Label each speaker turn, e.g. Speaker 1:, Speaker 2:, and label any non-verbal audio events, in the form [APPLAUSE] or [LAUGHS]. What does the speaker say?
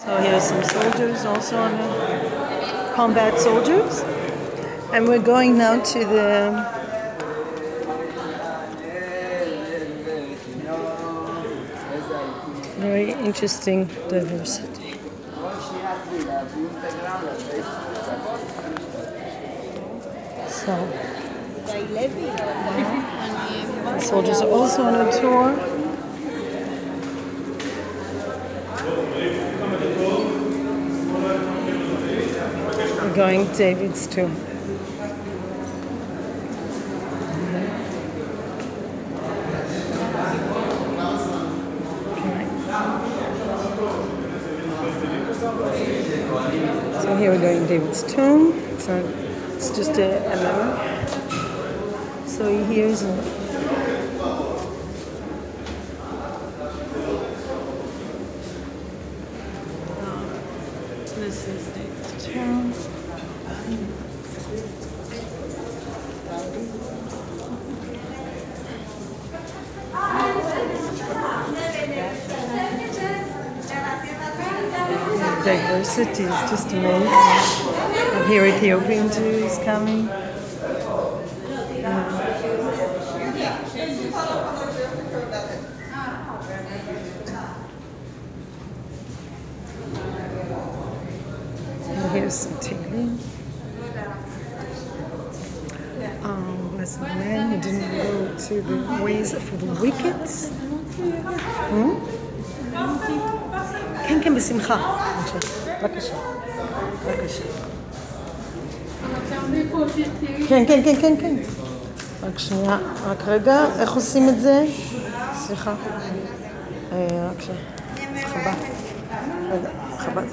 Speaker 1: So here's some soldiers also on the combat soldiers. And we're going now to the very interesting diversity. So [LAUGHS] soldiers are also on a tour. Going David's tour. So here we're going David's tomb. So it's just a, a memory. So here's a, this is David's tomb. Diversity is just amazing. I hear Ethiopian Jews coming. And here's some Taylor. Man who didn't go to the ways for the wicked. Hmm? כן, כן, בשמחה. בבקשה. בבקשה. כן, כן, כן, כן, כן. רק שנייה, רק רגע, איך עושים את זה? סליחה. רק שנייה. חב"ד. חב"ד.